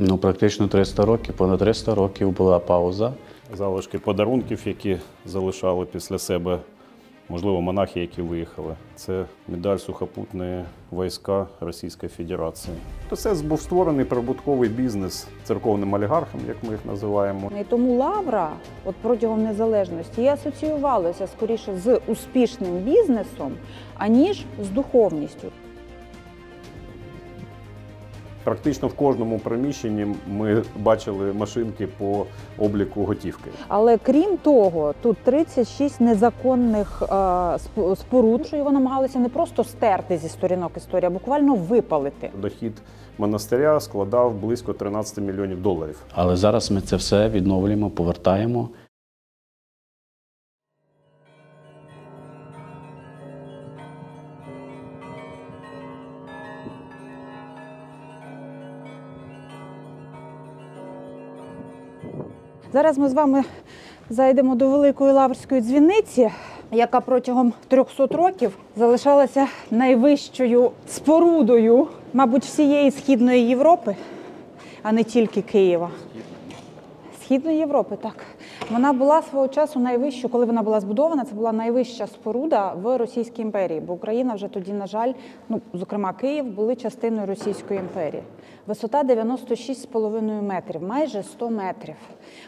Ну, практично 300 років, понад 300 років була пауза. залишки подарунків, які залишали після себе, можливо, монахи, які виїхали. Це медаль сухопутної війська Російської Федерації. То це був створений прибутковий бізнес церковним олігархам, як ми їх називаємо. І тому лавра, от протягом незалежності, і асоціювалася скоріше з успішним бізнесом, аніж з духовністю. Практично в кожному приміщенні ми бачили машинки по обліку готівки. Але крім того, тут 36 незаконних е, споруд, що його намагалися не просто стерти зі сторінок історії, а буквально випалити. Дохід монастиря складав близько 13 мільйонів доларів. Але зараз ми це все відновлюємо, повертаємо. Зараз ми з вами зайдемо до великої лаврської дзвіниці, яка протягом 300 років залишалася найвищою спорудою, мабуть, всієї східної Європи, а не тільки Києва. Східної Європи, так. Вона була свого часу найвищою, коли вона була збудована, це була найвища споруда в Російській імперії, бо Україна вже тоді, на жаль, ну, зокрема Київ, були частиною Російської імперії. Висота 96,5 метрів, майже 100 метрів.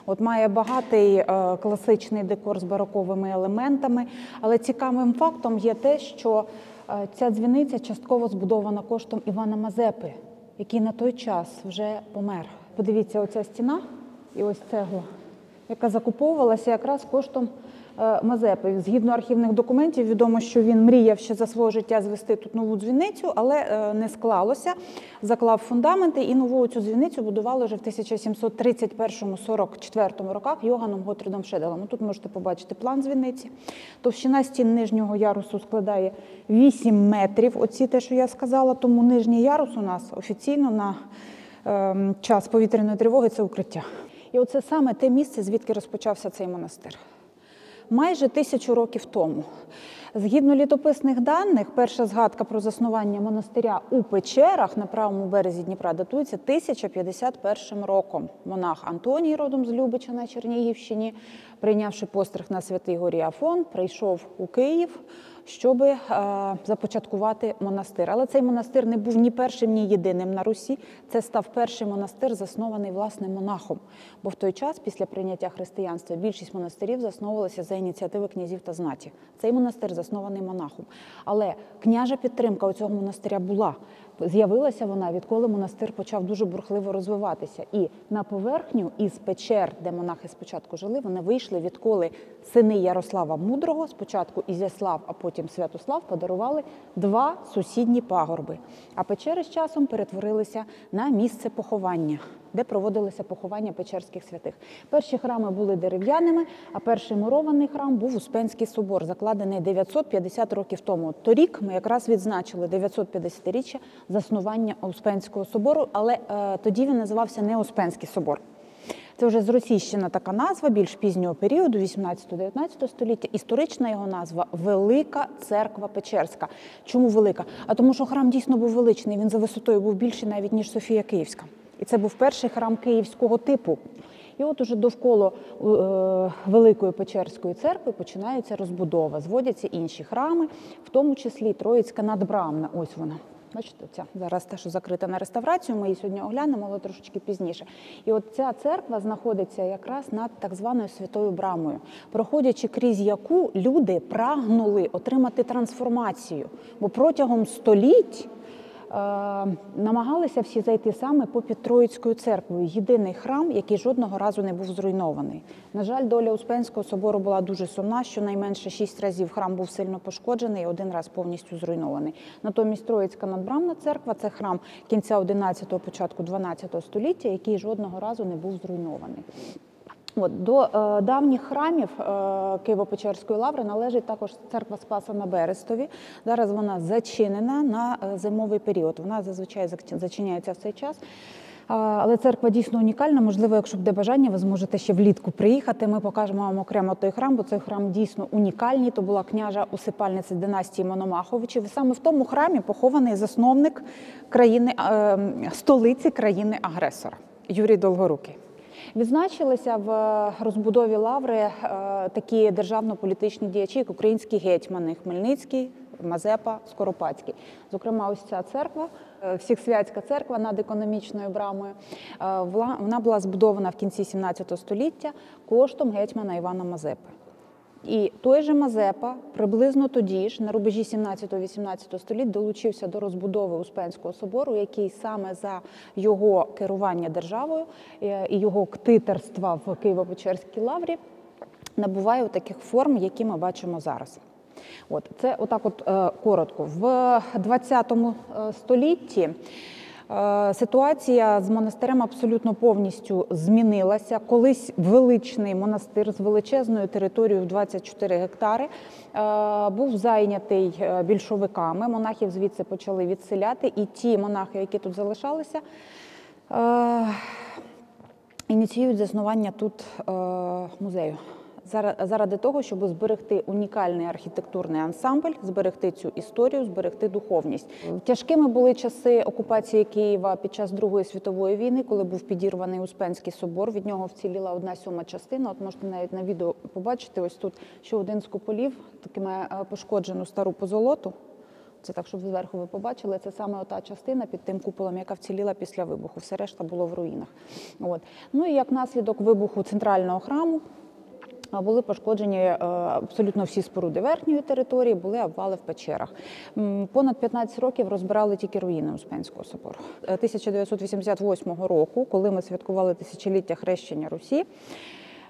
От має багатий е, класичний декор з бароковими елементами. Але цікавим фактом є те, що е, ця дзвіниця частково збудована коштом Івана Мазепи, який на той час вже помер. Подивіться, оця стіна і ось цегла, яка закуповувалася якраз коштом Мазепи. Згідно архівних документів, відомо, що він мріяв ще за своє життя звести тут нову дзвіницю, але е, не склалося. Заклав фундаменти і нову цю дзвіницю будували вже в 1731-44 роках Йоганом Готрідом Шеделем. Тут можете побачити план дзвіниці. Товщина стін нижнього ярусу складає 8 метрів. Оці те, що я сказала, тому нижній ярус у нас офіційно на ем, час повітряної тривоги це укриття. І оце саме те місце, звідки розпочався цей монастир. Майже тисячу років тому. Згідно літописних даних, перша згадка про заснування монастиря у печерах на правому березі Дніпра датується 1051 роком. Монах Антоній, родом з Любича на Чернігівщині, прийнявши постриг на Святий Горі Афон, прийшов у Київ, щоб е, започаткувати монастир. Але цей монастир не був ні першим, ні єдиним на Русі. Це став перший монастир, заснований власне монахом. Бо в той час, після прийняття християнства, більшість монастирів засновувалися за ініціативи князів та знаті. Цей монастир заснований монахом. Але княжа підтримка у цього монастиря була. З'явилася вона, відколи монастир почав дуже бурхливо розвиватися. І на поверхню із печер, де монахи спочатку жили, вони вийшли, відколи сини Ярослава Мудрого, спочатку Ізяслав, а потім Святослав, подарували два сусідні пагорби. А печери з часом перетворилися на місце поховання, де проводилися поховання печерських святих. Перші храми були дерев'яними, а перший мурований храм був Успенський собор, закладений 950 років тому. Торік ми якраз відзначили 950-річчя заснування Успенського собору, але е, тоді він називався не Успенський собор. Це вже зросійщена така назва більш пізнього періоду, 18-19 століття. Історична його назва Велика Церква Печерська. Чому велика? А тому, що храм дійсно був величний. Він за висотою був більший навіть ніж Софія Київська. І це був перший храм київського типу. І от уже довкола е, Великої Печерської церкви починається розбудова, зводяться інші храми, в тому числі Троїцька надбрамна. Ось вона. Бачите, ця зараз те, що закрита на реставрацію, ми її сьогодні оглянемо, але трошечки пізніше. І от ця церква знаходиться якраз над так званою святою брамою, проходячи крізь яку люди прагнули отримати трансформацію. Бо протягом століть намагалися всі зайти саме попід Троїцькою церквою, єдиний храм, який жодного разу не був зруйнований. На жаль, доля Успенського собору була дуже сумна. Щонайменше шість разів храм був сильно пошкоджений, і один раз повністю зруйнований. Натомість Троїцька надбрамна церква це храм кінця 11-го, початку 12 століття, який жодного разу не був зруйнований. От, до е, давніх храмів е, Києво-Печерської лаври належить також церква Спаса на Берестові. Зараз вона зачинена на е, зимовий період. Вона зазвичай зачиняється в цей час. Але церква дійсно унікальна. Можливо, якщо буде бажання, ви зможете ще влітку приїхати. Ми покажемо вам окремо той храм, бо цей храм дійсно унікальний. То була княжа усипальниця династії Мономаховичів. Саме в тому храмі похований засновник країни е, столиці країни-агресора. Юрій Долгорукий. Відзначилися в розбудові лаври е, такі державно-політичні діячі, як українські гетьмани Хмельницький, Мазепа, Скоропадський. Зокрема, ось ця церква, Всіхсвятська церква над економічною брамою. е, Вона була збудована в кінці 17 століття коштом гетьмана Івана Мазепи. І той же Мазепа приблизно тоді ж, на рубежі 17-18 століть, долучився до розбудови Успенського собору, який саме за його керування державою е, і його ктитерства в Києво-Печерській лаврі набуває таких форм, які ми бачимо зараз. От це отак, от е, коротко. В 20 столітті. Е, Ситуація з монастирем абсолютно повністю змінилася. Колись величний монастир з величезною територією в 24 гектари е, був зайнятий е, більшовиками. Монахів звідси почали відселяти, і ті монахи, які тут залишалися, ініціюють заснування тут музею. Зара- Заради того, щоб зберегти унікальний архітектурний ансамбль, зберегти цю історію, зберегти духовність. Тяжкими були часи окупації Києва під час Другої світової війни, коли був підірваний Успенський собор. Від нього вціліла одна сьома частина. От можете навіть на відео побачити. Ось тут ще один з куполів, таки має е, пошкоджену стару позолоту. Це так, щоб зверху ви побачили. Це саме ота частина під тим куполом, яка вціліла після вибуху. Все решта було в руїнах. От. Ну і як наслідок вибуху центрального храму. Були пошкоджені е, абсолютно всі споруди верхньої території, були обвали в печерах. Понад 15 років розбирали тільки руїни Успенського собору. Е, 1988 року, коли ми святкували тисячоліття хрещення Русі,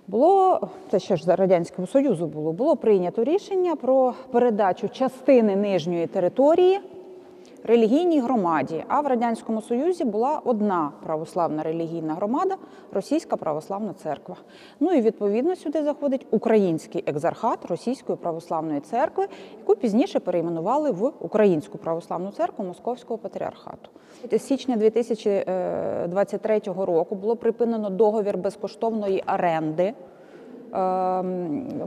було це ще ж за радянського союзу було. Було прийнято рішення про передачу частини нижньої території релігійній громаді. А в радянському союзі була одна православна релігійна громада Російська православна церква. Ну і відповідно сюди заходить український екзархат Російської православної церкви, яку пізніше перейменували в Українську православну церкву Московського патріархату. З січня 2023 року було припинено договір безкоштовної оренди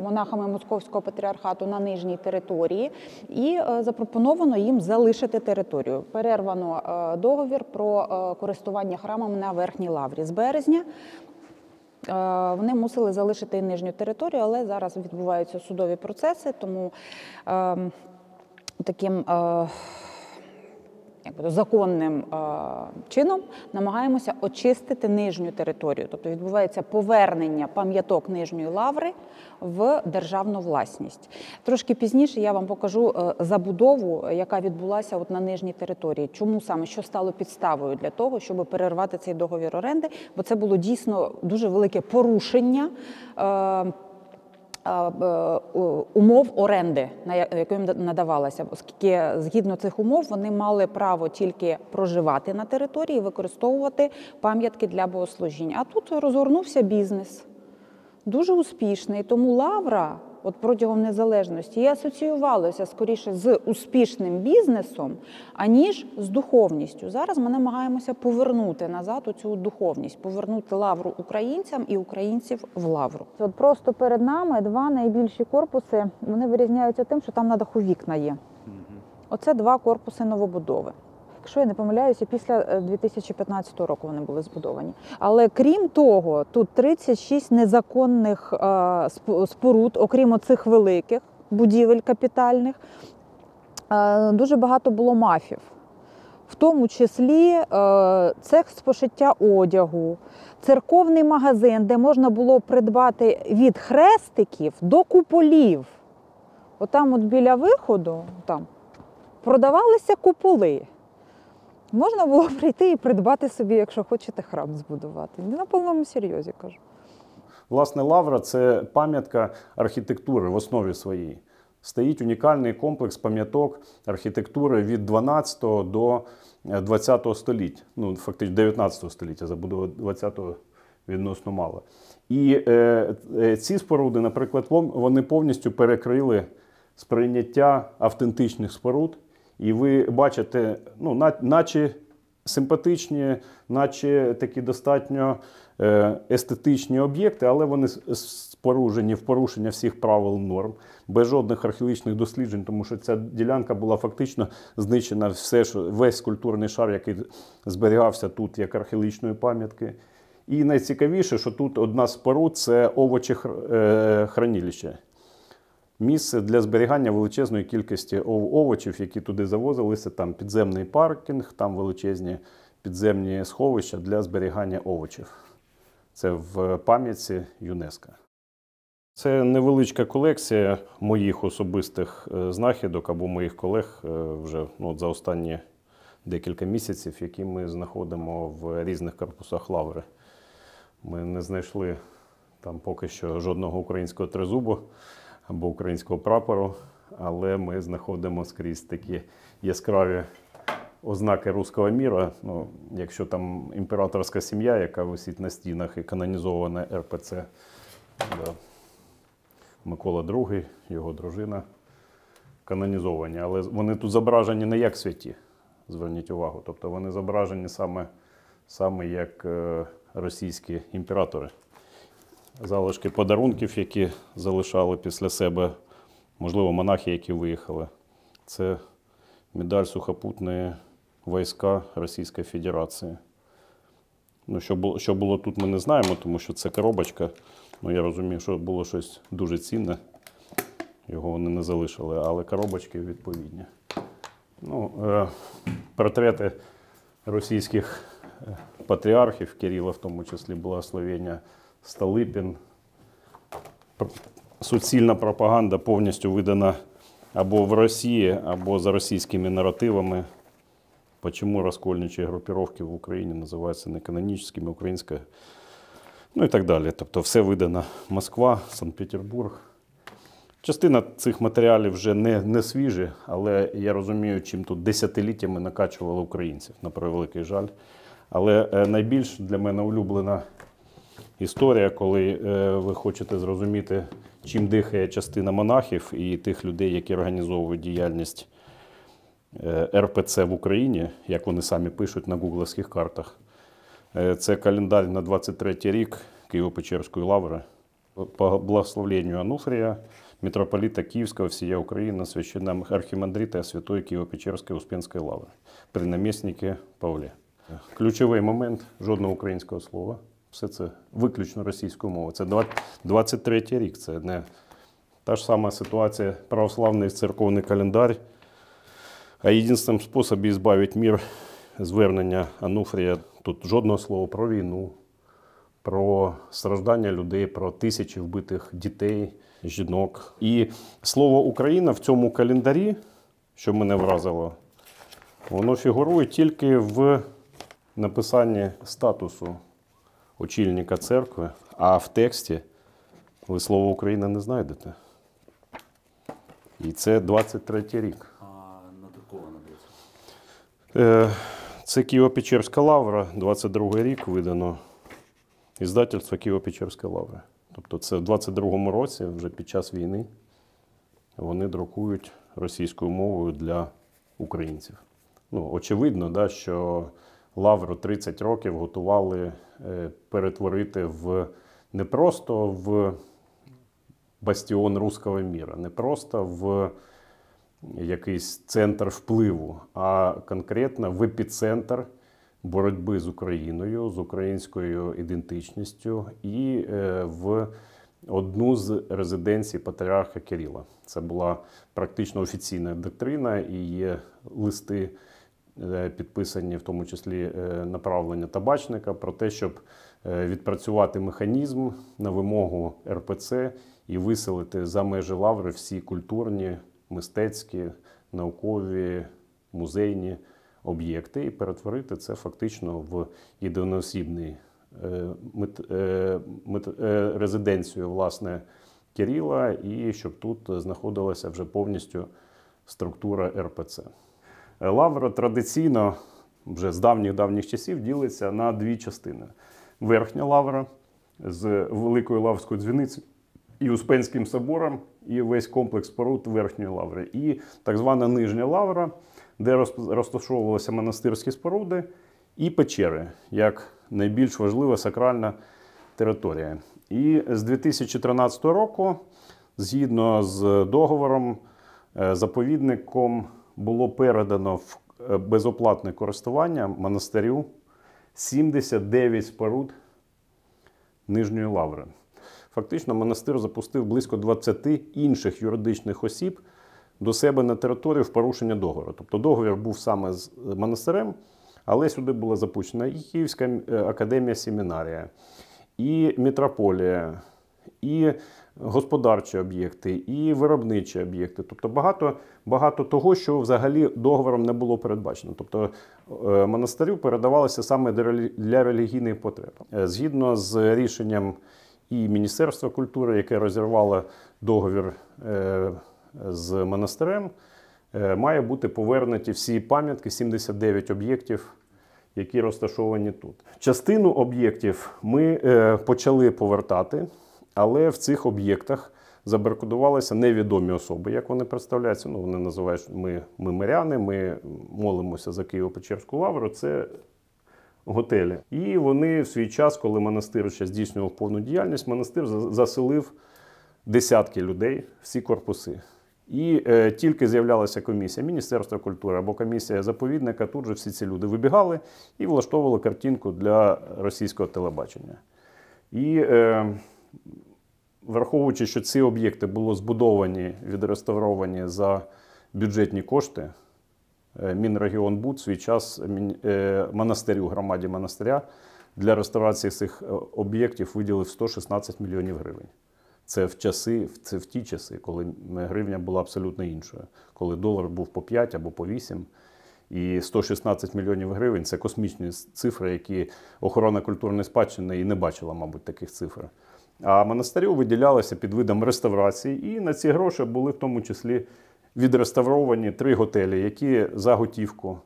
монахами Московського патріархату на нижній території, і е, запропоновано їм залишити територію. Перервано е, договір про е, користування храмами на верхній лаврі з березня. Вони мусили залишити нижню територію, але зараз відбуваються судові процеси, тому ем, таким е, як законним е, чином намагаємося очистити нижню територію. Тобто відбувається повернення пам'яток нижньої лаври в державну власність. Трошки пізніше я вам покажу е, забудову, яка відбулася от на нижній території. Чому саме що стало підставою для того, щоб перервати цей договір оренди? Бо це було дійсно дуже велике порушення. Умов оренди, на яку їм надавалася, оскільки згідно цих умов вони мали право тільки проживати на території, і використовувати пам'ятки для богослужінь. А тут розгорнувся бізнес, дуже успішний. Тому лавра, от протягом незалежності, і асоціювалася скоріше з успішним бізнесом, аніж з духовністю. Зараз ми намагаємося повернути назад цю духовність, повернути лавру українцям і українців в лавру. От просто перед нами два найбільші корпуси. Вони вирізняються тим, що там на даху вікна є. Оце два корпуси новобудови. Якщо я не помиляюся, після е, 2015 року вони були збудовані. Але крім того, тут 36 незаконних е, споруд, окрім оцих великих будівель капітальних. Е, Дуже багато було мафів. В тому числі е, цех з пошиття одягу, церковний магазин, де можна було придбати від хрестиків до куполів. Отам, от біля виходу, там продавалися куполи. Можна було прийти і придбати собі, якщо хочете храм збудувати. Не На повному серйозі кажу. Власне, лавра це пам'ятка архітектури в основі своїй. Стоїть унікальний комплекс пам'яток архітектури від 12 до 20 століття. Ну, фактично 19 століття, забудова 20-го відносно мало. І е, е, ці споруди, наприклад, вони повністю перекрили сприйняття автентичних споруд. І ви бачите, ну, на- наче симпатичні, наче такі достатньо е, естетичні об'єкти, але вони споружені в порушення всіх правил норм, без жодних археологічних досліджень, тому що ця ділянка була фактично знищена все, весь культурний шар, який зберігався тут як археологічної пам'ятки. І найцікавіше, що тут одна з споруд це овочехранилище. Місце для зберігання величезної кількості овочів, які туди завозилися. Там підземний паркінг, там величезні підземні сховища для зберігання овочів. Це в пам'ятці ЮНЕСКО. Це невеличка колекція моїх особистих е, знахідок або моїх колег е, вже ну, за останні декілька місяців, які ми знаходимо в різних корпусах лаври. Ми не знайшли там поки що жодного українського тризубу або українського прапору, але ми знаходимо скрізь такі яскраві ознаки руського міра. Ну, якщо там імператорська сім'я, яка висить на стінах і канонізована РПЦ. Да. Микола II, його дружина канонізовані, але вони тут зображені не як святі, зверніть увагу. Тобто вони зображені саме, саме як е, російські імператори. Залишки подарунків, які залишали після себе, можливо, монахи, які виїхали. Це медаль сухопутної війська Російської Федерації. Ну, що, було, що було тут, ми не знаємо, тому що це коробочка. Ну, я розумію, що було щось дуже цінне. Його вони не залишили, але коробочки відповідні. Ну, е, портрети російських е, патріархів, Кирила, в тому числі благословення Столипін. Суцільна пропаганда повністю видана або в Росії, або за російськими наративами. Почему раскольничьи группировки в Україні називаються не канонічними, українською, ну і так далі. Тобто все видано Москва, Санкт-Петербург. Частина цих матеріалів вже не, не свіжі, але я розумію, чим тут десятиліттями накачували українців, на превеликий жаль. Але е, найбільш для мене улюблена історія, коли е, ви хочете зрозуміти, чим дихає частина монахів і тих людей, які організовують діяльність е, РПЦ в Україні, як вони самі пишуть на гугловських картах. Е, Це календар на 23-й рік Києво-Печерської лаври. По благословенню Ануфрія, митрополита Киевского, всея Украины, священного архимандрита Святой Киево-Печерской Успенской лаври, при наміснике Павлі. Ключовий момент жодного українського слова. Все це виключно російською мовою. Це 23 рік. Це не та ж сама ситуація, православний церковний календар. А єдиним способом збавити мір звернення Ануфрія тут жодного слова про війну, про страждання людей, про тисячі вбитих дітей, жінок. І слово Україна в цьому календарі, що мене вразило, воно фігурує тільки в написанні статусу очільника церкви, а в тексті ви слово Україна не знайдете. І це 23 рік. А надруковано десь. Е, Це Києво-Печерська лавра, 22-й рік видано іздательство Києво-Печерська лавра. Тобто це в 22-му році, вже під час війни, вони друкують російською мовою для українців. Ну, очевидно, да, що лавру 30 років готували е, перетворити в не просто в бастіон руського міра, не просто в якийсь центр впливу, а конкретно в епіцентр боротьби з Україною, з українською ідентичністю і е, в одну з резиденцій патріарха Кирила. Це була практично офіційна доктрина і є листи. Е, Підписані в тому числі е, направлення табачника про те, щоб е, відпрацювати механізм на вимогу РПЦ і виселити за межі лаври всі культурні, мистецькі, наукові, музейні об'єкти і перетворити це фактично в єдиноосібний резиденцію власне Кирила, і щоб тут знаходилася вже повністю структура РПЦ. Лавра традиційно вже з давніх давніх часів ділиться на дві частини: верхня лавра з великою лаврською дзвіницею і Успенським собором, і весь комплекс споруд верхньої лаври, і так звана нижня лавра, де розташовувалися монастирські споруди, і печери, як найбільш важлива сакральна територія. І з 2013 року, згідно з договором, е, заповідником було передано в е, безоплатне користування монастирю 79 споруд Нижньої Лаври. Фактично, монастир запустив близько 20 інших юридичних осіб до себе на територію в порушення договору. Тобто договір був саме з монастирем, але сюди була запущена і Київська е, академія семінарія, і мітрополія, і господарчі об'єкти, і виробничі об'єкти. Тобто багато, багато того, що взагалі договором не було передбачено. Тобто е, монастирю передавалося саме для релігійних потреб. Е, Згідно з рішенням і Міністерства культури, яке розірвало договір е, з монастирем, має бути повернуті всі пам'ятки, 79 об'єктів, які розташовані тут. Частину об'єктів ми почали повертати, але в цих об'єктах забаркодувалися невідомі особи, як вони представляються. Ну, вони називають ми, ми миряни, ми молимося за Києво-Печерську лавру. Це готелі. І вони в свій час, коли монастир ще здійснював повну діяльність, монастир заселив десятки людей, всі корпуси. І е, тільки з'являлася комісія Міністерства культури або комісія заповідника, тут же всі ці люди вибігали і влаштовували картинку для російського телебачення. І е, враховуючи, що ці об'єкти були збудовані, відреставровані за бюджетні кошти, е, Мінрегіонбуд свій час е, монастирю, громаді монастиря для реставрації цих е, об'єктів виділив 116 мільйонів гривень. Це в часи, це в ті часи, коли гривня була абсолютно іншою, коли долар був по 5 або по 8. І 116 мільйонів гривень це космічні цифри, які охорона культурної спадщини і не бачила, мабуть, таких цифр. А монастирю виділялося під видом реставрації, і на ці гроші були в тому числі відреставровані три готелі, які за готівку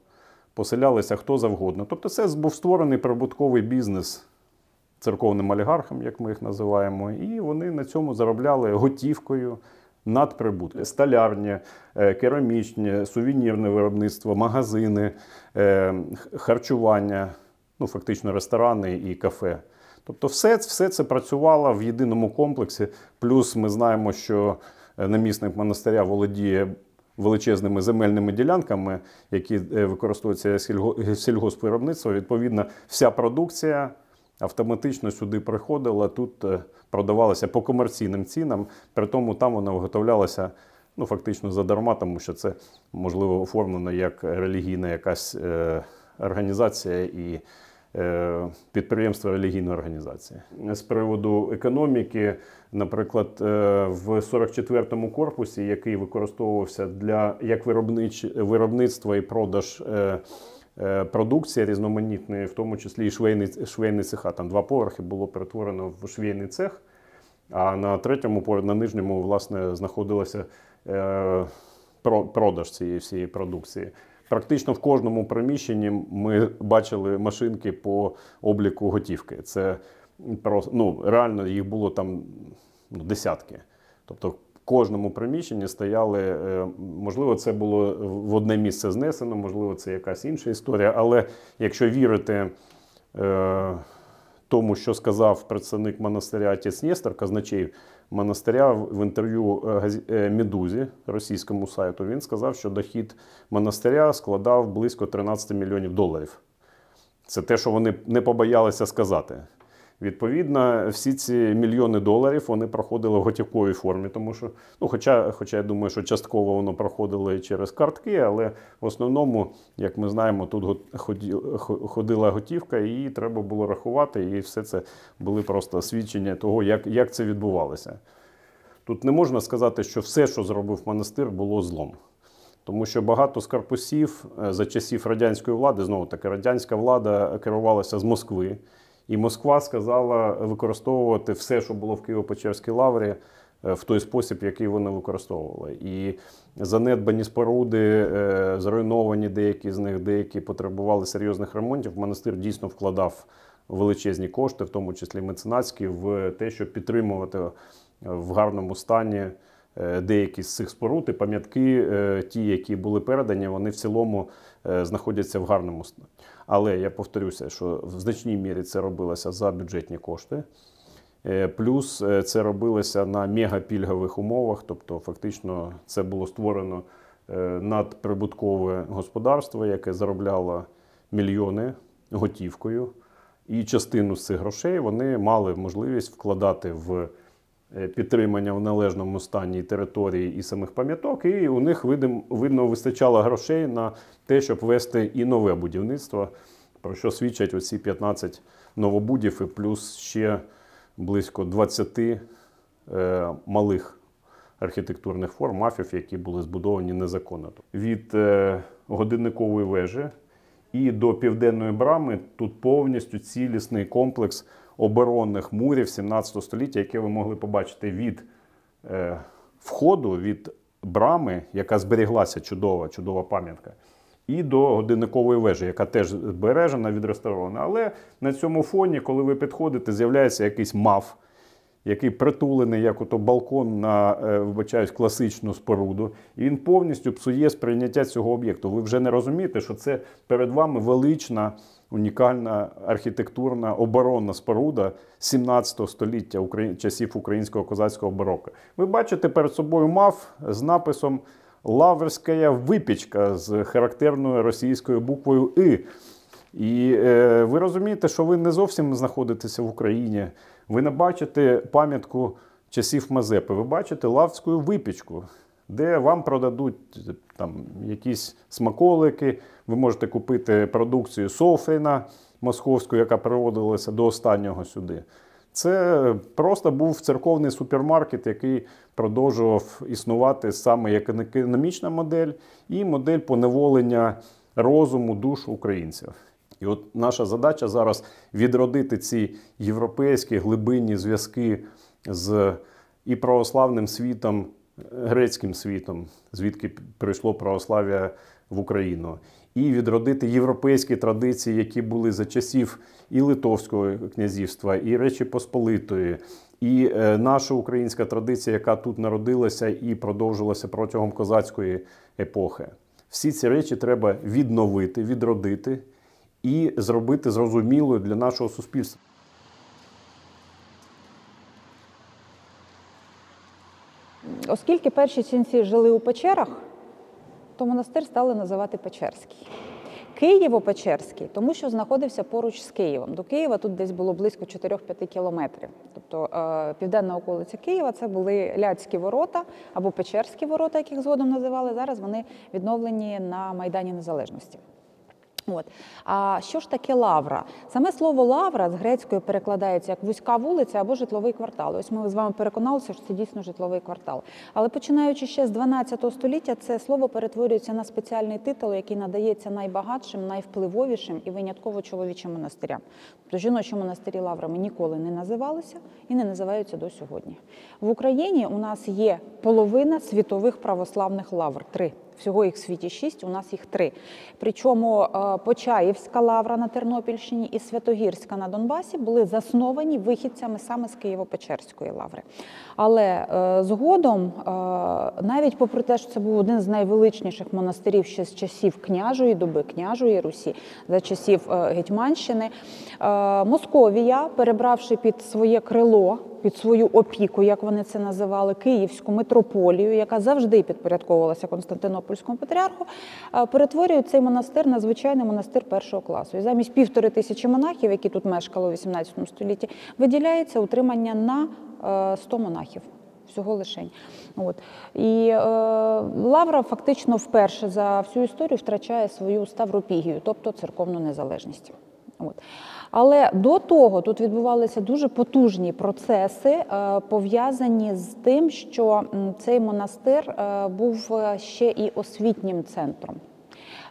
поселялися хто завгодно. Тобто, це був створений прибутковий бізнес церковним олігархам, як ми їх називаємо, і вони на цьому заробляли готівкою надприбутки. Столярні, е, керамічні, сувенірне виробництво, магазини, е, харчування, ну фактично ресторани і кафе. Тобто, все, все це працювало в єдиному комплексі. Плюс ми знаємо, що е, намісник монастиря володіє величезними земельними ділянками, які е, використовуються сільго- сільгоспвиробництво. Відповідно, вся продукція автоматично сюди приходила, тут е, продавалася по комерційним цінам, при тому там вона виготовлялася ну, фактично задарма, тому що це можливо оформлено як релігійна якась е, організація і е, підприємство релігійної організації. З приводу економіки, наприклад, е, в 44-му корпусі, який використовувався для як виробнич, виробництво і продаж. Е, Продукція різноманітної, в тому числі і швейний, швейний цеха. Там два поверхи було перетворено в швейний цех, а на третьому на нижньому, власне, знаходилося е, продаж цієї всієї продукції. Практично в кожному приміщенні ми бачили машинки по обліку готівки. Це просто ну, реально їх було там ну, десятки. Тобто в кожному приміщенні стояли, е, можливо, це було в одне місце знесено, можливо, це якась інша історія. Але якщо вірити е, тому, що сказав представник монастиря отець Нестор, казначей монастиря в інтерв'ю е, е, Медузі, російському сайту, він сказав, що дохід монастиря складав близько 13 мільйонів доларів. Це те, що вони не побоялися сказати. Відповідно, всі ці мільйони доларів вони проходили в готівковій формі, тому що, ну, хоча, хоча я думаю, що частково воно проходило і через картки, але в основному, як ми знаємо, тут ходила готівка, і її треба було рахувати, і все це були просто свідчення того, як, як це відбувалося. Тут не можна сказати, що все, що зробив монастир, було злом. Тому що багато з корпусів е, за часів радянської влади, знову таки, радянська влада керувалася з Москви. І Москва сказала використовувати все, що було в Києво-Печерській лаврі, е, в той спосіб, який вони використовували. І занедбані споруди, е, зруйновані деякі з них, деякі потребували серйозних ремонтів. Монастир дійсно вкладав величезні кошти, в тому числі меценатські, в те, щоб підтримувати в гарному стані е, деякі з цих споруд і пам'ятки, е, ті, які були передані, вони в цілому е, знаходяться в гарному стані. Але я повторюся, що в значній мірі це робилося за бюджетні кошти. Е, Плюс е, це робилося на мегапільгових умовах, тобто фактично це було створено е, надприбуткове господарство, яке заробляло мільйони готівкою. І частину з цих грошей вони мали можливість вкладати в підтримання в належному стані території і самих пам'яток, і у них видно вистачало грошей на те, щоб вести і нове будівництво, про що свідчать оці 15 новобудів і плюс ще близько 20 е, малих архітектурних форм мафів, які були збудовані незаконно. Від е, годинникової вежі і до південної брами тут повністю цілісний комплекс оборонних мурів 17 століття, яке ви могли побачити від е, входу, від брами, яка зберіглася чудова, чудова пам'ятка. І до годинникової вежі, яка теж збережена, відреставрована. Але на цьому фоні, коли ви підходите, з'являється якийсь маф, який притулений, як ото балкон на е, вибачаюсь, класичну споруду, і він повністю псує сприйняття цього об'єкту. Ви вже не розумієте, що це перед вами велична, унікальна архітектурна оборонна споруда 17 століття часів українського козацького бароко. Ви бачите перед собою мав з написом Лаврська випічка з характерною російською буквою И. І е, ви розумієте, що ви не зовсім знаходитеся в Україні. Ви не бачите пам'ятку часів Мазепи, ви бачите лавську випічку, де вам продадуть там якісь смаколики. Ви можете купити продукцію Софріна московську, яка приводилася до останнього сюди. Це просто був церковний супермаркет, який продовжував існувати саме як економічна модель і модель поневолення розуму душ українців. І от наша задача зараз відродити ці європейські глибинні зв'язки з і православним світом, грецьким світом, звідки прийшло православ'я в Україну, і відродити європейські традиції, які були за часів і Литовського князівства, і Речі Посполитої, і е, наша українська традиція, яка тут народилася і продовжилася протягом козацької епохи. Всі ці речі треба відновити, відродити і зробити зрозумілою для нашого суспільства. Оскільки перші ченці жили у печерах, то монастир стали називати Печерський. Києво-Печерський, тому що знаходився поруч з Києвом. До Києва тут десь було близько 4-5 кілометрів. Тобто е, південна околиця Києва це були Ляцькі ворота або Печерські ворота, як їх згодом називали. Зараз вони відновлені на Майдані Незалежності. От. А що ж таке лавра? Саме слово лавра з грецької перекладається як вузька вулиця або житловий квартал. Ось ми з вами переконалися, що це дійсно житловий квартал. Але починаючи ще з 12 століття, це слово перетворюється на спеціальний титул, який надається найбагатшим, найвпливовішим і винятково чоловічим монастирям. Тобто жіночі монастирі лаврами ніколи не називалися і не називаються до сьогодні. В Україні у нас є половина світових православних лавр три. Всього їх в світі шість, у нас їх три. Причому е, Почаївська лавра на Тернопільщині і Святогірська на Донбасі були засновані вихідцями саме з Києво-Печерської лаври. Але е, згодом, е, навіть попри те, що це був один з найвеличніших монастирів ще з часів княжої доби, княжої Русі, за часів Гетьманщини, Московія, перебравши під своє крило під свою опіку, як вони це називали, Київську митрополію, яка завжди підпорядковувалася Константинопольському патріарху, е, перетворює цей монастир на звичайний монастир першого класу. І замість півтори тисячі монахів, які тут мешкали у 18 столітті, виділяється утримання на е, 100 монахів. Всього лишень. От. І е, Лавра фактично вперше за всю історію втрачає свою ставропігію, тобто церковну незалежність. От. Але до того тут відбувалися дуже потужні процеси, е, пов'язані з тим, що цей монастир е, був е, ще і освітнім центром.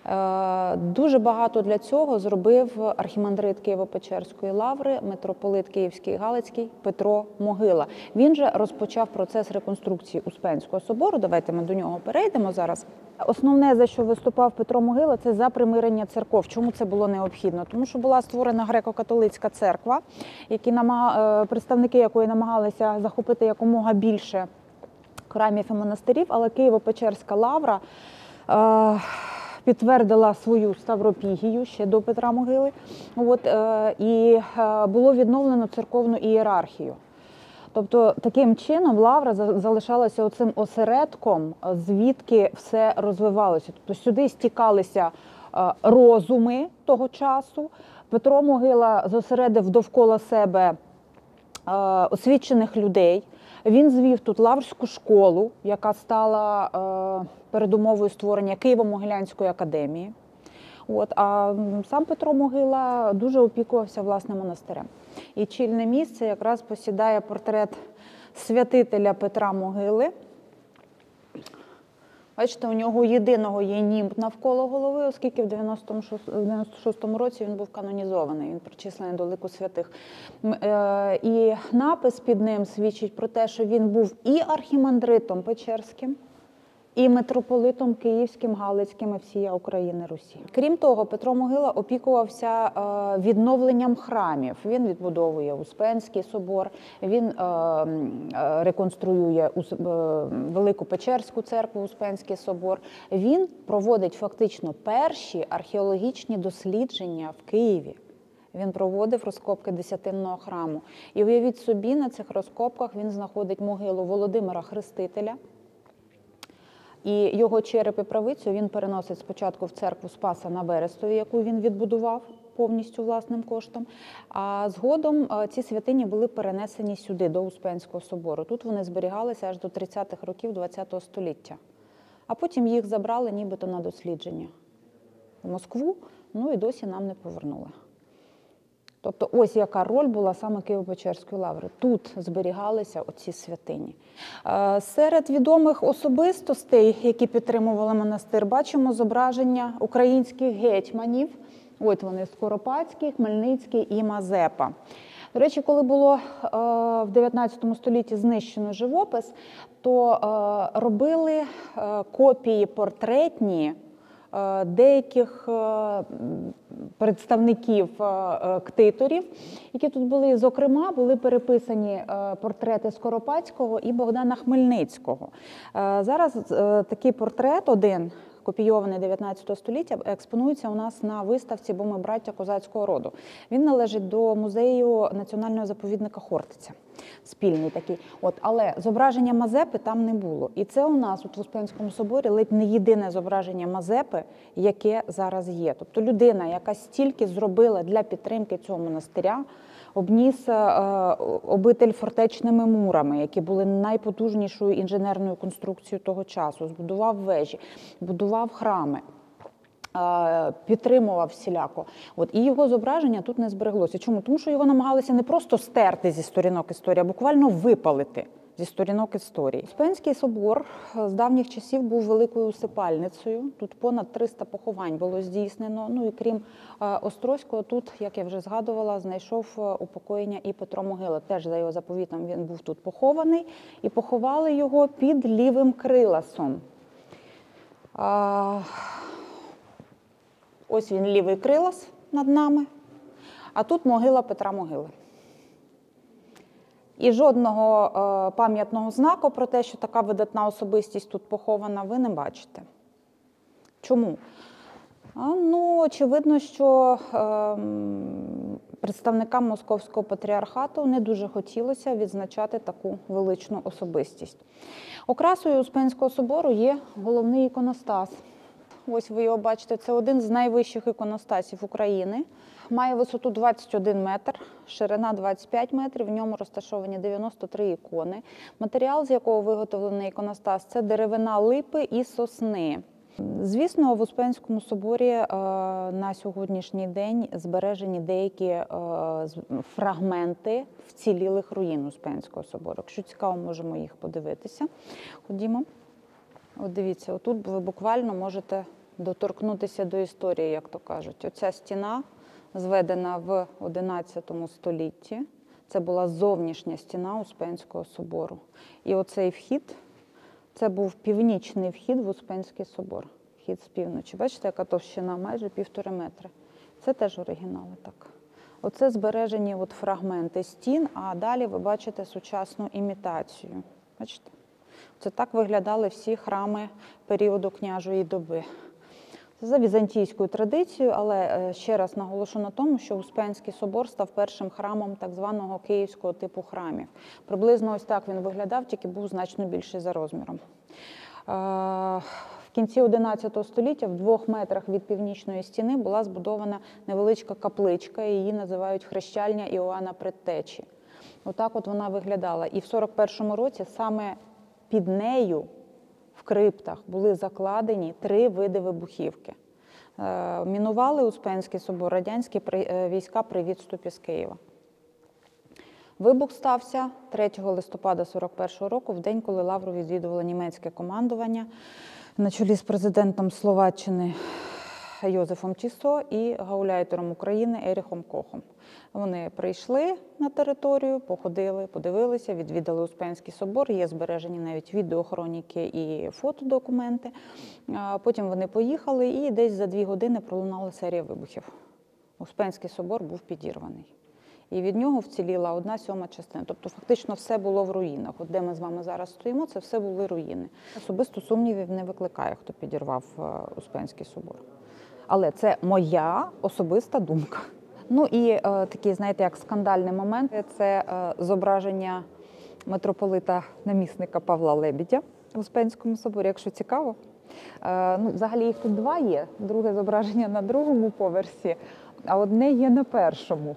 Е, Дуже багато для цього зробив архімандрит Києво-Печерської лаври, митрополит Київський Галицький Петро Могила. Він же розпочав процес реконструкції Успенського собору. Давайте ми до нього перейдемо зараз. Основне, за що виступав Петро Могила, це за примирення церков. Чому це було необхідно? Тому що була створена греко-католицька церква, які намага... е, представники якої намагалися захопити якомога більше храмів і монастирів, але Києво-Печерська лавра. Е, Підтвердила свою ставропігію ще до Петра Могили. От, е, і е, було відновлено церковну ієрархію. Тобто таким чином лавра залишалася оцим осередком, звідки все розвивалося. Тобто сюди стікалися е, розуми того часу, Петро Могила зосередив довкола себе освічених людей. Він звів тут Лаврську школу, яка стала передумовою створення Києво-Могилянської академії. От, а сам Петро Могила дуже опікувався власним монастирем. І чільне місце якраз посідає портрет святителя Петра Могили. Бачите, у нього єдиного є німб навколо голови, оскільки в 96 в 96-му році він був канонізований, він причислений до лику святих. Е, І напис під ним свідчить про те, що він був і архімандритом Печерським, і митрополитом Київським, Галицьким і всія України Русі. Крім того, Петро Могила опікувався е, відновленням храмів. Він відбудовує Успенський собор, він е, е, реконструює Велику Печерську церкву, Успенський собор. Він проводить фактично перші археологічні дослідження в Києві. Він проводив розкопки десятинного храму. І уявіть собі, на цих розкопках він знаходить могилу Володимира Хрестителя. І його череп і правицю він переносить спочатку в церкву Спаса на Берестові, яку він відбудував повністю власним коштом. А згодом е, ці святині були перенесені сюди, до Успенського собору. Тут вони зберігалися аж до 30-х років ХХ століття. А потім їх забрали нібито на дослідження в Москву, ну і досі нам не повернули. Тобто, ось яка роль була саме Києво-Печерської лаври. Тут зберігалися оці святині. Е, Серед відомих особистостей, які підтримували монастир, бачимо зображення українських гетьманів. От вони Скоропадський, Хмельницький і Мазепа. До речі, коли було е, в 19 столітті знищено живопис, то е, робили копії портретні деяких е, представників е, е, ктиторів, які тут були. Зокрема, були переписані е, портрети Скоропадського і Богдана Хмельницького. Е, Зараз е, такий портрет один. Копійований 19 століття експонується у нас на виставці Бо ми браття козацького роду. Він належить до музею національного заповідника Хортиця. Спільний такий. От, але зображення Мазепи там не було. І це у нас от в соборі ледь не єдине зображення Мазепи, яке зараз є. Тобто людина, яка стільки зробила для підтримки цього монастиря, обніс е, обитель фортечними мурами, які були найпотужнішою інженерною конструкцією того часу, збудував вежі, будував храми. Підтримував всіляко. От і його зображення тут не збереглося. Чому? Тому що його намагалися не просто стерти зі сторінок історії, а буквально випалити зі сторінок історії. Успенський собор е, з давніх часів був великою усипальницею. Тут понад 300 поховань було здійснено. Ну і крім е, Острозького, тут, як я вже згадувала, знайшов е, упокоєння і Петро Могила. Теж за його заповітом він був тут похований, і поховали його під лівим криласом. Ось він лівий крилас над нами, а тут могила Петра Могили. І жодного е, пам'ятного знаку про те, що така видатна особистість тут похована, ви не бачите. Чому? Ну, очевидно, що е, представникам московського патріархату не дуже хотілося відзначати таку величну особистість. Окрасою Успенського собору є головний іконостас. Ось ви його бачите, це один з найвищих іконостасів України. Має висоту 21 метр, ширина 25 метрів. В ньому розташовані 93 ікони. Матеріал, з якого виготовлений іконостас, це деревина липи і сосни. Звісно, в Успенському соборі е, на сьогоднішній день збережені деякі е, фрагменти вцілілих руїн Успенського собору. Якщо цікаво, можемо їх подивитися. Ходімо. От дивіться, отут ви буквально можете доторкнутися до історії, як то кажуть. Оця стіна зведена в XI столітті. Це була зовнішня стіна Успенського собору. І оцей вхід це був північний вхід в Успенський собор. Вхід з півночі. Бачите, яка товщина? Майже півтори метри. Це теж оригінали так. Оце збережені от фрагменти стін, а далі ви бачите сучасну імітацію. Бачите? Це так виглядали всі храми періоду княжої доби. Це за візантійською традицією, але е, ще раз наголошу на тому, що Успенський собор став першим храмом так званого київського типу храмів. Приблизно ось так він виглядав, тільки був значно більший за розміром. Е, В кінці 11 століття в двох метрах від північної стіни була збудована невеличка капличка. Її називають хрещальня Іоанна Предтечі. Отак от вона виглядала. І в 41-му році саме під нею в криптах були закладені три види вибухівки. Е, Мінували Успенський собор радянські е, війська при відступі з Києва. Вибух стався 3 листопада 41 року, в день, коли Лавру відвідувало німецьке командування на чолі з президентом Словаччини Йозефом Тісо і гауляйтером України Еріхом Кохом. Вони прийшли на територію, походили, подивилися, відвідали Успенський собор. Є збережені навіть відеохроніки і фотодокументи. Потім вони поїхали, і десь за дві години пролунала серія вибухів. Успенський собор був підірваний. І від нього вціліла одна сьома частина. Тобто, фактично, все було в руїнах. От де ми з вами зараз стоїмо, це все були руїни. Особисто сумнівів не викликає, хто підірвав е, Успенський собор. Але це моя особиста думка. Ну і е, такий, знаєте, як скандальний момент це е, зображення митрополита намісника Павла Лебідя в Успенському соборі, якщо цікаво. Е, ну, взагалі їх тут два є. Друге зображення на другому поверсі, а одне є на першому.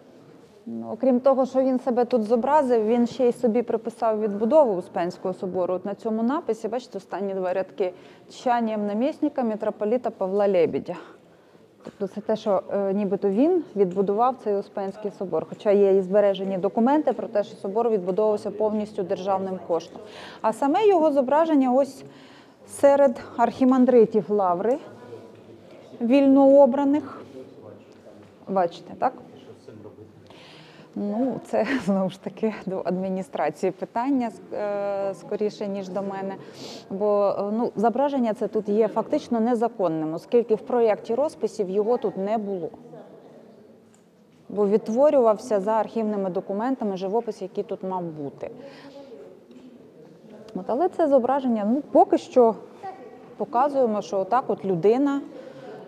Ну, окрім того, що він себе тут зобразив, він ще й собі приписав відбудову Успенського собору. От на цьому написі, бачите, останні два рядки «Тщанієм намісника митрополіта Павла Лебідя. Тобто це те, що е, нібито він відбудував цей Успенський собор. Хоча є і збережені документи про те, що собор відбудовувався повністю державним коштом. А саме його зображення ось серед архімандритів Лаври, вільно обраних. Бачите, так? Ну, це знову ж таки до адміністрації питання е, скоріше, ніж до мене. Бо е, ну, зображення це тут є фактично незаконним, оскільки в проєкті розписів його тут не було. Бо відтворювався за архівними документами живопис, який тут мав бути. От, але це зображення ну, поки що показуємо, що отак от людина,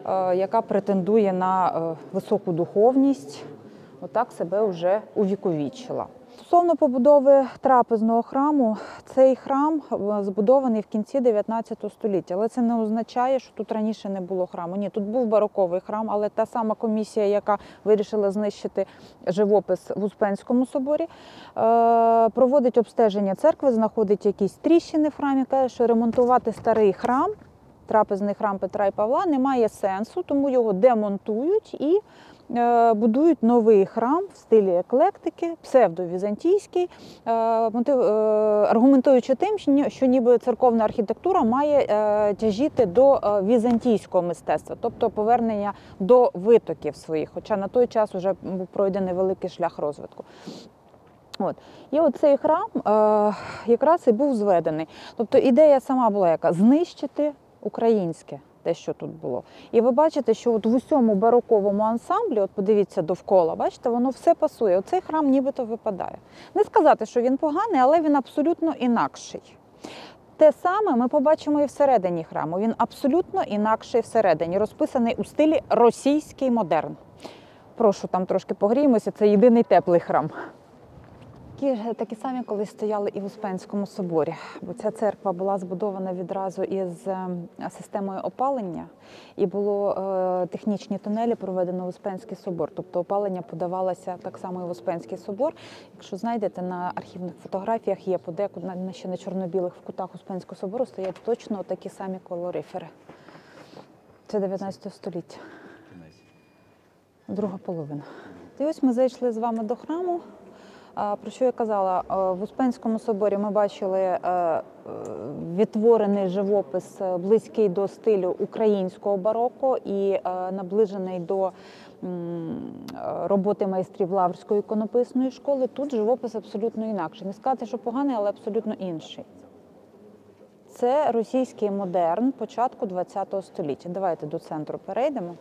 е, яка претендує на високу духовність, отак себе вже увіковічила. Стосовно побудови трапезного храму, цей храм е, збудований в кінці 19 століття, але це не означає, що тут раніше не було храму. Ні, тут був бароковий храм, але та сама комісія, яка вирішила знищити живопис в Успенському соборі, е, проводить обстеження церкви, знаходить якісь тріщини в храмі, каже, що ремонтувати старий храм, трапезний храм Петра і Павла, немає сенсу, тому його демонтують і будують новий храм в стилі еклектики, псевдовізантійський, е, е, аргументуючи тим, що ніби церковна архітектура має е, тяжіти до е, візантійського мистецтва, тобто повернення до витоків своїх, хоча на той час вже був пройдений великий шлях розвитку. От. І оцей храм е, якраз і був зведений. Тобто ідея сама була яка знищити українське, те, що тут було. І ви бачите, що от в усьому бароковому ансамблі, от подивіться довкола, бачите, воно все пасує. Оцей храм нібито випадає. Не сказати, що він поганий, але він абсолютно інакший. Те саме ми побачимо і всередині храму. Він абсолютно інакший всередині, розписаний у стилі російський модерн. Прошу там трошки погріємося, це єдиний теплий храм. Такі, такі самі колись стояли і в Успенському соборі, бо ця церква була збудована відразу із е, системою опалення, і було е, технічні тунелі проведено в Успенський собор. Тобто опалення подавалося так само і в Успенський собор. Якщо знайдете на архівних фотографіях, є подекуди на ще на чорно-білих в кутах Успенського собору стоять точно такі самі колорифери. Це 19 століття, друга половина. І ось ми зайшли з вами до храму. Про що я казала? В Успенському соборі ми бачили е, е, відтворений живопис е, близький до стилю українського бароко і наближений до роботи майстрів Лаврської іконописної школи. Тут живопис абсолютно інакший. Не сказати, що поганий, але абсолютно інший. Це російський модерн початку ХХ століття. Давайте до центру перейдемо.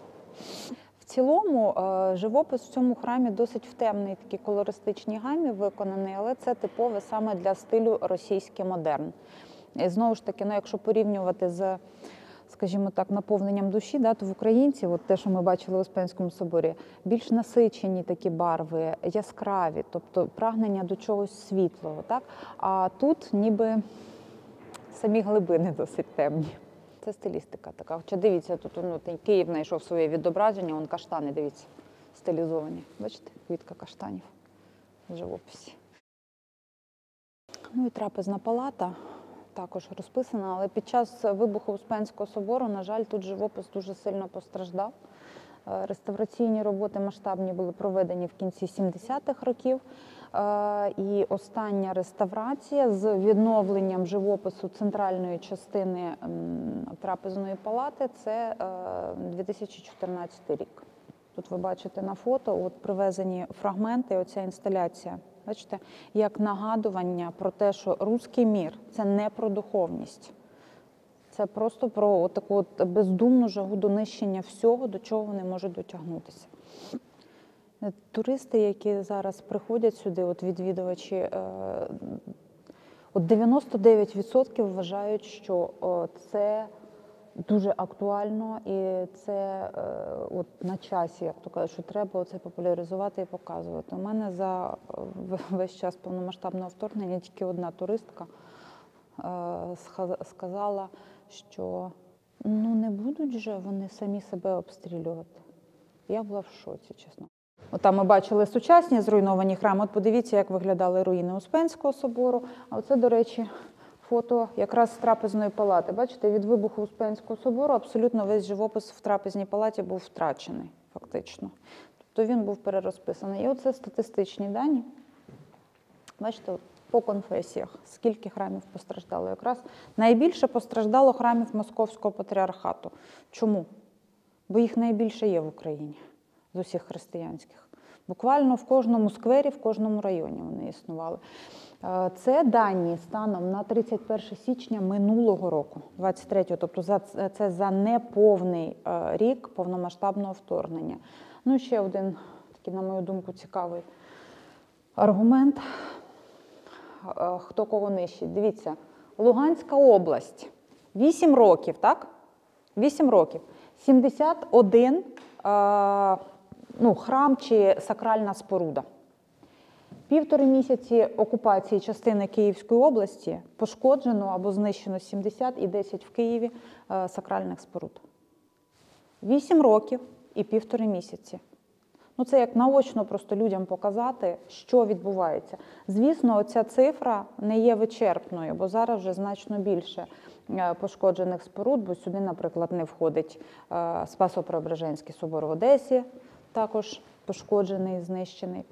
Цілому е, живопис в цьому храмі досить в темній такій колористичній гамі виконаний, але це типове саме для стилю російський модерн. І знову ж таки, ну, якщо порівнювати з, скажімо так, наповненням душі, да, то в українців, от те, що ми бачили в Успенському соборі, більш насичені такі барви, яскраві, тобто прагнення до чогось світлого. Так? А тут ніби самі глибини досить темні. Це стилістика така. Хоча дивіться, тут ну, Київ знайшов своє відображення, вон каштани, дивіться, стилізовані. Бачите, квітка каштанів в живописі. Ну і трапезна палата також розписана, але під час вибуху Успенського собору, на жаль, тут живопис дуже сильно постраждав. Е, Реставраційні роботи масштабні були проведені в кінці 70-х років. Е, І остання реставрація з відновленням живопису центральної частини трапезної палати це е, 2014 рік. Тут ви бачите на фото от привезені фрагменти, оця інсталяція. Бачите, як нагадування про те, що руський мір це не про духовність. Це просто про таку от бездумну жагу до нищення всього, до чого вони можуть дотягнутися. Туристи, які зараз приходять сюди, от відвідувачі, е, от 99% вважають, що е, це дуже актуально і це е, от на часі, як то кажуть, що треба це популяризувати і показувати. У мене за весь час повномасштабного вторгнення тільки одна туристка сказала, що ну не будуть же вони самі себе обстрілювати. Я була в шоці, чесно. От там ми бачили сучасні зруйновані храми. От подивіться, як виглядали руїни Успенського собору. А оце, до речі, фото якраз з трапезної палати. Бачите, від вибуху Успенського собору абсолютно весь живопис в трапезній палаті був втрачений, фактично. Тобто він був перерозписаний. І оце статистичні дані. Бачите, по конфесіях, скільки храмів постраждало. Якраз найбільше постраждало храмів Московського патріархату. Чому? Бо їх найбільше є в Україні з усіх християнських. Буквально в кожному сквері, в кожному районі вони існували. Е, Це дані станом на 31 січня минулого року, 23-го, тобто це за неповний е, рік повномасштабного вторгнення. Ну, ще один такий, на мою думку, цікавий аргумент. Е, Хто кого нищить? Дивіться, Луганська область. 8 років, так? 8 років. 71 е, ну, храм чи сакральна споруда. Півтори місяці окупації частини Київської області пошкоджено або знищено 70 і 10 в Києві е, сакральних споруд. Вісім років і півтори місяці. Ну, це як наочно просто людям показати, що відбувається. Звісно, ця цифра не є вичерпною, бо зараз вже значно більше е, пошкоджених споруд, бо сюди, наприклад, не входить е, Спасо-Преображенський собор в Одесі, також пошкоджений, знищений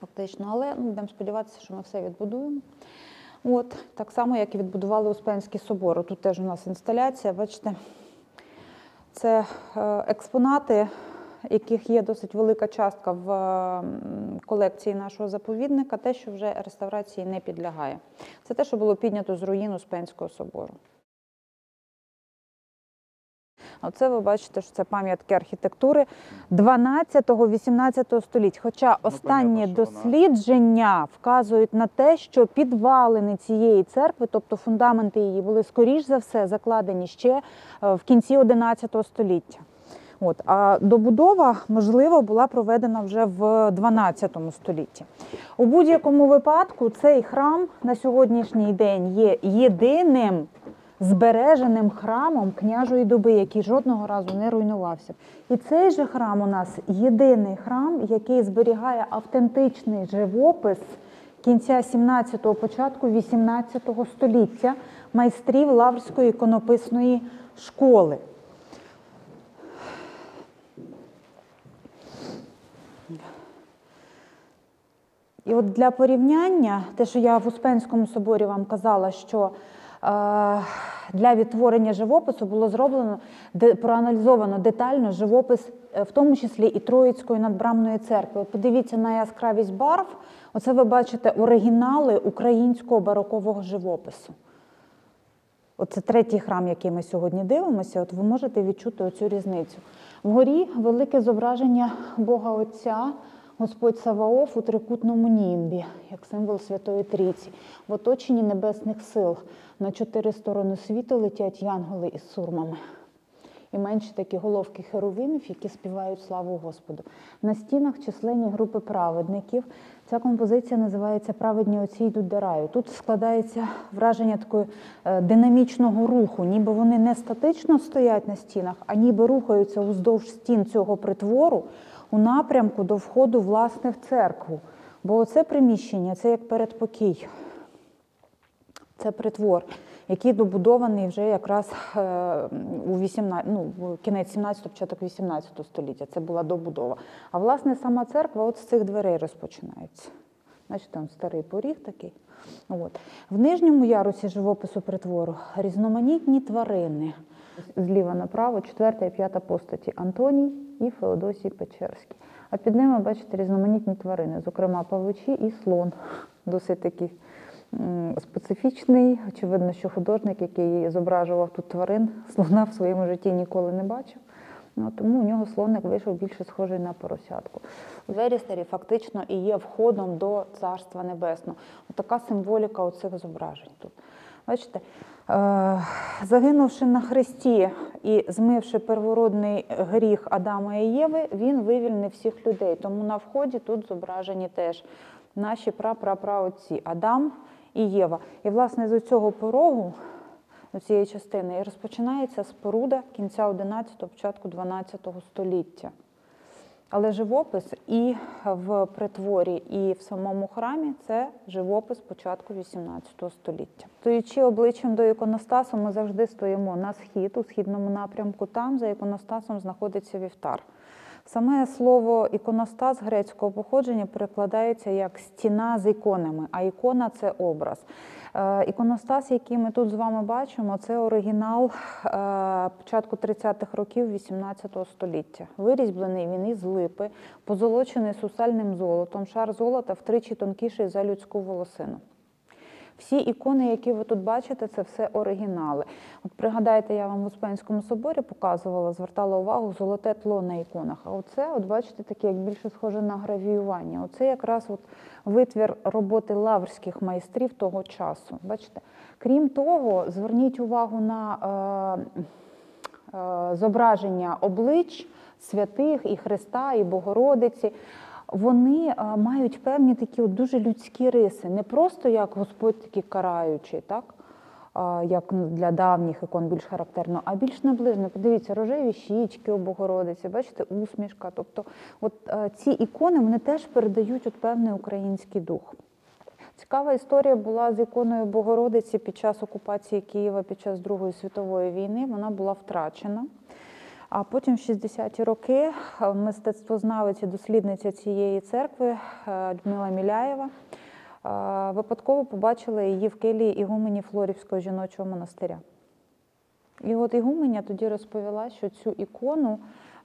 фактично. Але ну, будемо сподіватися, що ми все відбудуємо. От, так само, як і відбудували Успенський собор. Тут теж у нас інсталяція, бачите, це е, експонати, яких є досить велика частка в колекції нашого заповідника, те, що вже реставрації не підлягає. Це те, що було піднято з руїн Успенського собору. Оце ви бачите, що це пам'ятки архітектури 12-18 століть. Хоча останні понятно, що вона- дослідження вказують на те, що підвалини цієї церкви, тобто фундаменти її, були скоріш за все закладені ще е, в кінці 11 століття. От, а добудова, можливо, була проведена вже в 12 столітті. У будь-якому випадку цей храм на сьогоднішній день є єдиним збереженим храмом княжої доби, який жодного разу не руйнувався. І цей же храм у нас єдиний храм, який зберігає автентичний живопис кінця 17-го, початку 18 століття майстрів Лаврської іконописної школи. І от для порівняння, те, що я в Успенському соборі вам казала, що для відтворення живопису було зроблено, де, проаналізовано детально живопис, е, в тому числі і Троїцької надбрамної церкви. Подивіться на яскравість барв. Оце ви бачите оригінали українського барокового живопису. Оце третій храм, який ми сьогодні дивимося. От ви можете відчути оцю різницю. Вгорі велике зображення Бога Отця, Господь Саваоф у трикутному німбі, як символ Святої Трійці, в оточенні небесних сил. На чотири сторони світу летять янголи із сурмами. і менші такі головки херовимів, які співають славу Господу. На стінах численні групи праведників. Ця композиція називається Праведні отці йдуть до раю. Тут складається враження такої е, динамічного руху, ніби вони не статично стоять на стінах, а ніби рухаються уздовж стін цього притвору у напрямку до входу власне в церкву. Бо оце приміщення це як передпокій. Це притвор, який добудований вже якраз е, у 18, ну, кінець 17 початок 18 століття. Це була добудова. А власне сама церква от з цих дверей розпочинається. Значить, там старий поріг такий. От. В нижньому ярусі живопису притвору різноманітні тварини. Зліва направо, четверта і п'ята постаті Антоній і Феодосій Печерський. А під ними, бачите, різноманітні тварини, зокрема павичі і слон. Досить такий специфічний. Очевидно, що художник, який зображував тут тварин, слона в своєму житті ніколи не бачив. Ну, тому у нього слоник вийшов більше схожий на поросятку. Двері старі фактично і є входом до Царства Небесного. Така символіка оцих зображень тут. Бачите, е, загинувши на хресті і змивши первородний гріх Адама і Єви, він вивільнив всіх людей. Тому на вході тут зображені теж наші прапраправоці Адам і Єва. І, власне, з цього порогу, з цієї частини, і розпочинається споруда кінця 11-го, початку 12 століття. Але живопис і в притворі, і в самому храмі це живопис початку 18 століття. Стоючи обличчям до іконостасу, ми завжди стоїмо на схід, у східному напрямку. Там за іконостасом знаходиться вівтар. Саме слово іконостас грецького походження перекладається як стіна з іконами, а ікона це образ. Е, Іконостас, який ми тут з вами бачимо, це оригінал е, початку 30-х років 18 століття. Вирізьблений він із липи, позолочений сусальним золотом, шар золота втричі тонкіший за людську волосину. Всі ікони, які ви тут бачите, це все оригінали. От пригадайте, я вам в Успенському соборі показувала, звертала увагу золоте тло на іконах. А оце, от бачите, таке як більше схоже на гравіювання. Оце якраз от витвір роботи лаврських майстрів того часу. Бачите? Крім того, зверніть увагу на е, е, зображення облич святих і Христа, і Богородиці вони мають певні такі от дуже людські риси, не просто як Господь такий караючий, так? Як для давніх ікон більш характерно, а більш наближено. Подивіться, рожеві щічки у Богородиці, бачите, усмішка. Тобто, от ці ікони вони теж передають от певний український дух. Цікава історія була з іконою Богородиці під час окупації Києва під час Другої світової війни. Вона була втрачена. А потім в 60-ті роки мистецтвознавець і дослідниця цієї церкви е, Людмила Міляєва е, випадково побачила її в келії ігумені Флорівського жіночого монастиря. І от ігуменя тоді розповіла, що цю ікону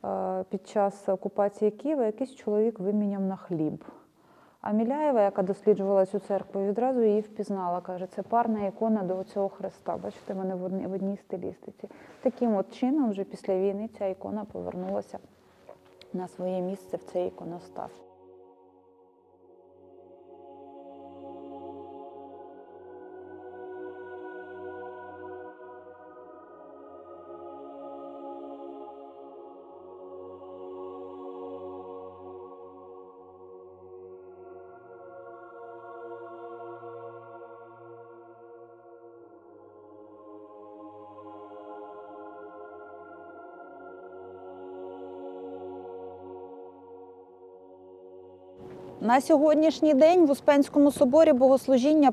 е, під час окупації Києва якийсь чоловік виміняв на хліб. А Міляєва, яка досліджувала цю церкву, відразу її впізнала. Каже, це парна ікона до цього Христа. Бачите, вони в одній, в одній стилістиці. Таким от чином, вже після війни ця ікона повернулася на своє місце в цей іконостас. На сьогоднішній день в Успенському соборі богослужіння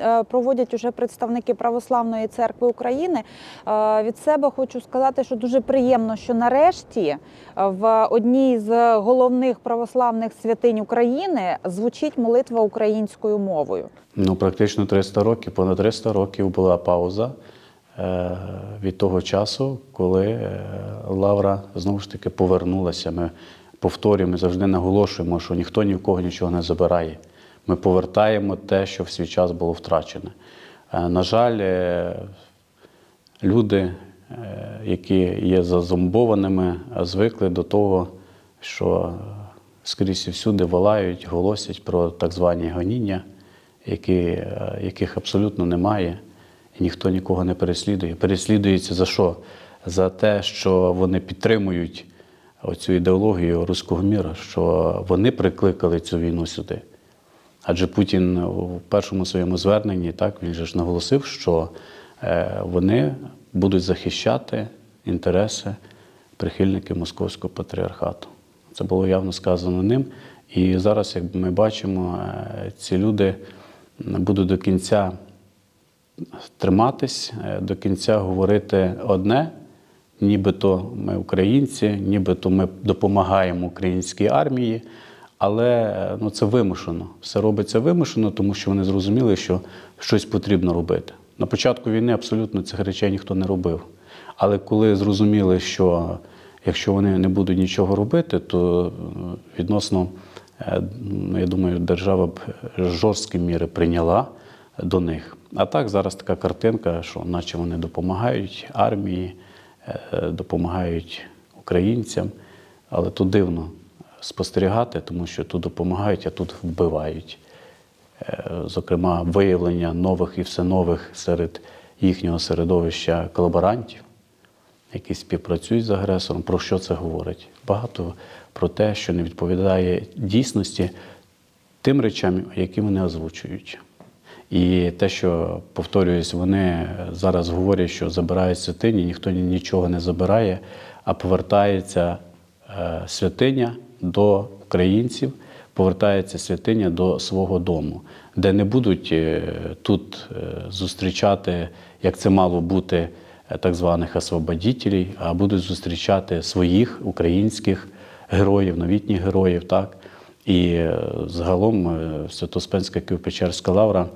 е, проводять уже представники Православної церкви України. Е, Від себе хочу сказати, що дуже приємно, що нарешті е, в одній з головних православних святинь України звучить молитва українською мовою. Ну, практично 300 років, понад 300 років була пауза від того часу, коли Лавра знову ж таки повернулася. Ми повторюємо, ми завжди наголошуємо, що ніхто ні в кого нічого не забирає. Ми повертаємо те, що в свій час було втрачене. Е, на жаль, е, люди, е, які є зазомбованими, звикли до того, що скрізь і всюди волають, голосять про так звані гоніння, які, яких абсолютно немає, і ніхто нікого не переслідує. Переслідується за що? за те, що вони підтримують оцю ідеологію руського міра, що вони прикликали цю війну сюди. Адже Путін у першому своєму зверненні так він же ж наголосив, що е, вони будуть захищати інтереси прихильників московського патріархату. Це було явно сказано ним. І зараз, як ми бачимо, е, ці люди будуть до кінця триматись, е, до кінця говорити одне, нібито ми українці, нібито ми допомагаємо українській армії, але е, ну, це вимушено. Все робиться вимушено, тому що вони зрозуміли, що щось потрібно робити. На початку війни абсолютно цих речей ніхто не робив. Але коли зрозуміли, що якщо вони не будуть нічого робити, то е, відносно, е, ну, я думаю, держава б жорсткі міри прийняла до них. А так зараз така картинка, що наче вони допомагають армії, допомагають українцям, але то дивно спостерігати, тому що тут допомагають, а тут вбивають. Е, Зокрема, виявлення нових і все нових серед їхнього середовища колаборантів, які співпрацюють з агресором. Про що це говорить? Багато про те, що не відповідає дійсності тим речам, які вони озвучують. І те, що повторююсь, вони зараз говорять, що забирають святині, ніхто нічого не забирає, а повертається е, святиня до українців, повертається святиня до свого дому, де не будуть е, тут е, зустрічати, як це мало бути, так званих освободітелів, а будуть зустрічати своїх українських героїв, новітніх героїв. так. І загалом Святоспенська Києво-Печерська лавра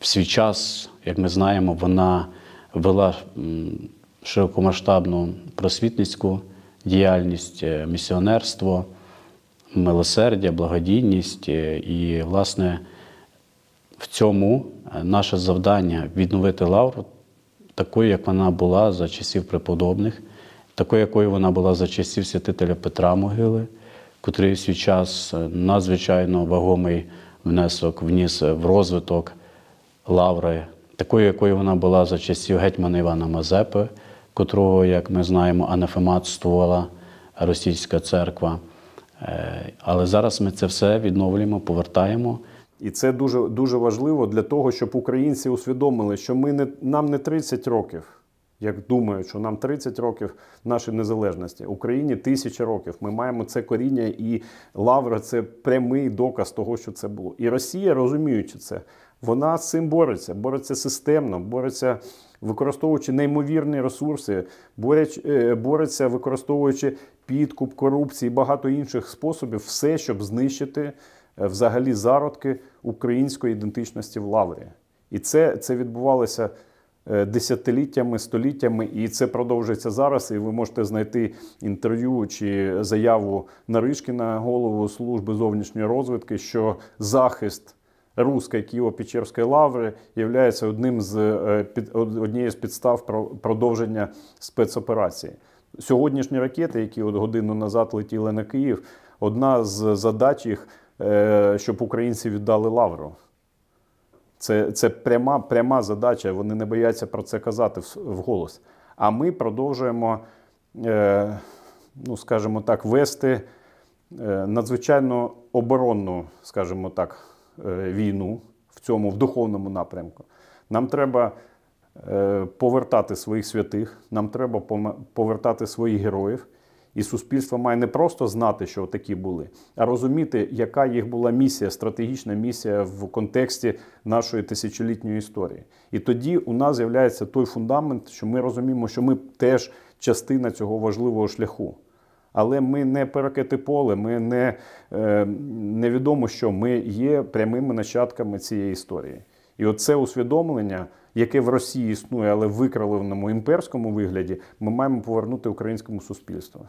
в свій час, як ми знаємо, вона вела широкомасштабну просвітницьку діяльність, е, місіонерство, милосердя, благодійність. е, І, власне, в цьому е, наше завдання відновити лавру такою, як вона була за часів преподобних, такою, якою вона була за часів святителя Петра Могили, котрий в свій час е, надзвичайно вагомий внесок вніс в розвиток лаври, такою, якою вона була за часів гетьмана Івана Мазепи, котрого, як ми знаємо, анафематствувала російська церква. Е, Але зараз ми це все відновлюємо, повертаємо. І це дуже, дуже важливо для того, щоб українці усвідомили, що ми не, нам не 30 років, як думають, що нам 30 років нашої незалежності. Україні тисячі років. Ми маємо це коріння, і Лавра це прямий доказ того, що це було. І Росія, розуміючи це, вона з цим бореться, бореться системно, бореться. Використовуючи неймовірні ресурси, е, бореться, використовуючи підкуп, корупції багато інших способів, все, щоб знищити е, взагалі зародки української ідентичності в Лаврі. І це, це відбувалося десятиліттями, століттями, і це продовжується зараз. І ви можете знайти інтерв'ю чи заяву Наришкіна, голову служби зовнішньої розвідки, що захист Руської Києво-Печерської лаври є одним з е, однією з підстав про- продовження спецоперації. Сьогоднішні ракети, які от годину назад летіли на Київ, одна з задач їх, е, щоб українці віддали лавру. Це, це пряма, пряма задача, вони не бояться про це казати вголос. А ми продовжуємо, е, ну, скажімо так, вести е, надзвичайно оборонну, скажімо так, е, війну в цьому в духовному напрямку. Нам треба е, повертати своїх святих, нам треба повертати своїх героїв. І суспільство має не просто знати, що такі були, а розуміти, яка їх була місія, стратегічна місія в контексті нашої тисячолітньої історії. І тоді у нас з'являється той фундамент, що ми розуміємо, що ми теж частина цього важливого шляху. Але ми не перекети поле, ми не е, невідомо, що ми є прямими нащадками цієї історії. І оце усвідомлення, яке в Росії існує, але в викривленому імперському вигляді, ми маємо повернути українському суспільству.